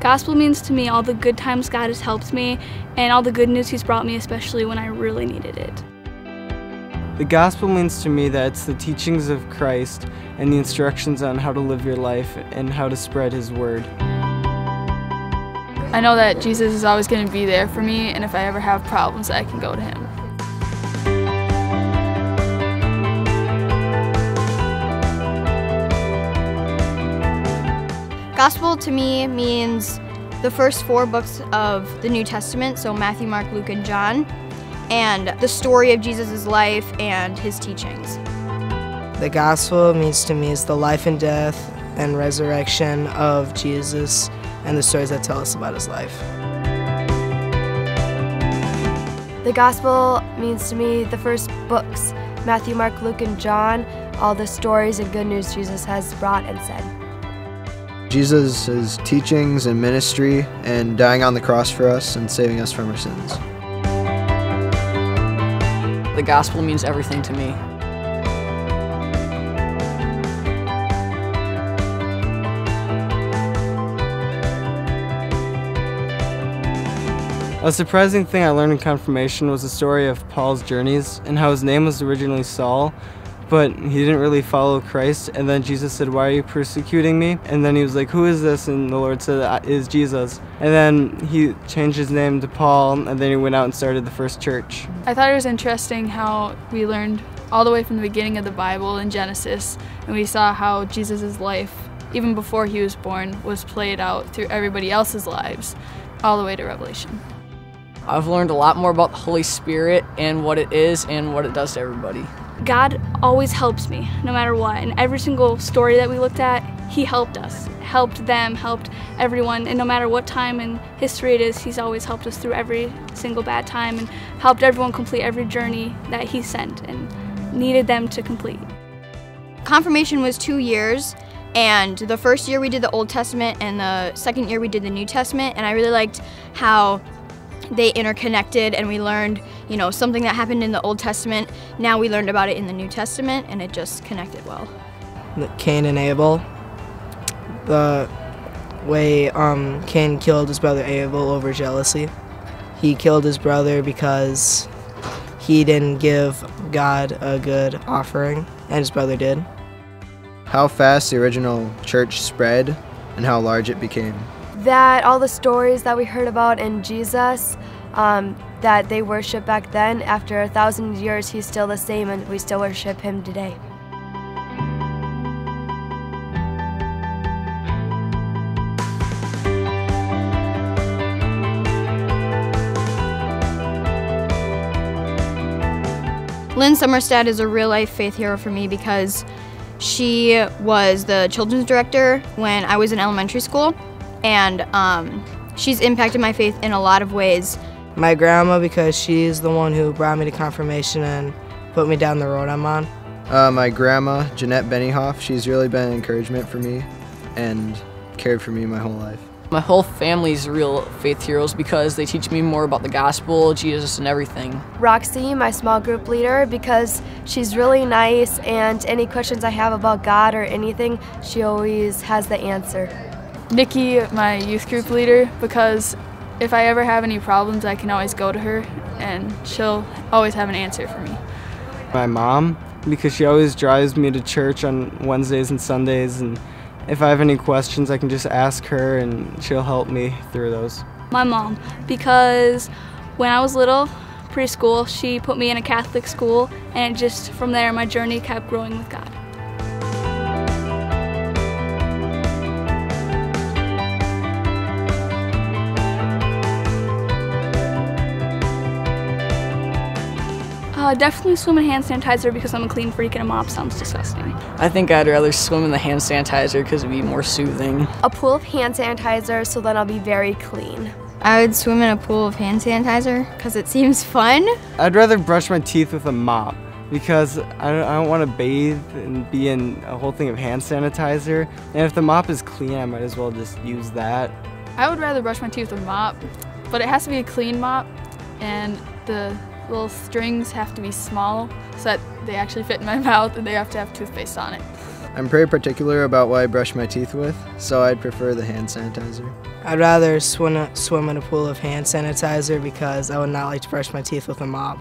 Gospel means to me all the good times God has helped me and all the good news He's brought me, especially when I really needed it. The gospel means to me that it's the teachings of Christ and the instructions on how to live your life and how to spread His word. I know that Jesus is always going to be there for me, and if I ever have problems, I can go to Him. Gospel to me means the first four books of the New Testament, so Matthew, Mark, Luke, and John, and the story of Jesus' life and his teachings. The gospel means to me is the life and death and resurrection of Jesus and the stories that tell us about his life. The gospel means to me the first books Matthew, Mark, Luke, and John, all the stories and good news Jesus has brought and said. Jesus' teachings and ministry and dying on the cross for us and saving us from our sins. The gospel means everything to me. A surprising thing I learned in confirmation was the story of Paul's journeys and how his name was originally Saul, but he didn't really follow Christ. And then Jesus said, Why are you persecuting me? And then he was like, Who is this? And the Lord said, Is Jesus. And then he changed his name to Paul, and then he went out and started the first church. I thought it was interesting how we learned all the way from the beginning of the Bible in Genesis, and we saw how Jesus' life, even before he was born, was played out through everybody else's lives, all the way to Revelation. I've learned a lot more about the Holy Spirit and what it is and what it does to everybody. God always helps me, no matter what. And every single story that we looked at, He helped us, helped them, helped everyone. And no matter what time in history it is, He's always helped us through every single bad time and helped everyone complete every journey that He sent and needed them to complete. Confirmation was two years, and the first year we did the Old Testament, and the second year we did the New Testament. And I really liked how they interconnected and we learned, you know, something that happened in the Old Testament. Now we learned about it in the New Testament and it just connected well. Cain and Abel. The way um, Cain killed his brother Abel over jealousy. He killed his brother because he didn't give God a good offering, and his brother did. How fast the original church spread and how large it became that all the stories that we heard about in Jesus um, that they worship back then, after a thousand years, he's still the same and we still worship him today. Lynn Summerstad is a real life faith hero for me because she was the children's director when I was in elementary school and um, she's impacted my faith in a lot of ways. My grandma, because she's the one who brought me to confirmation and put me down the road I'm on. Uh, my grandma, Jeanette Bennyhoff, she's really been an encouragement for me and cared for me my whole life. My whole family's real faith heroes because they teach me more about the gospel, Jesus, and everything. Roxy, my small group leader, because she's really nice and any questions I have about God or anything, she always has the answer. Nikki, my youth group leader, because if I ever have any problems, I can always go to her and she'll always have an answer for me. My mom, because she always drives me to church on Wednesdays and Sundays, and if I have any questions, I can just ask her and she'll help me through those. My mom, because when I was little, preschool, she put me in a Catholic school, and just from there, my journey kept growing with God. Uh, definitely swim in hand sanitizer because I'm a clean freak and a mop sounds disgusting. I think I'd rather swim in the hand sanitizer because it'd be more soothing. A pool of hand sanitizer so then I'll be very clean. I would swim in a pool of hand sanitizer because it seems fun. I'd rather brush my teeth with a mop because I don't, I don't want to bathe and be in a whole thing of hand sanitizer. And if the mop is clean, I might as well just use that. I would rather brush my teeth with a mop, but it has to be a clean mop and the little strings have to be small so that they actually fit in my mouth and they have to have toothpaste on it. I'm pretty particular about what I brush my teeth with, so I'd prefer the hand sanitizer. I'd rather swim, swim in a pool of hand sanitizer because I would not like to brush my teeth with a mop.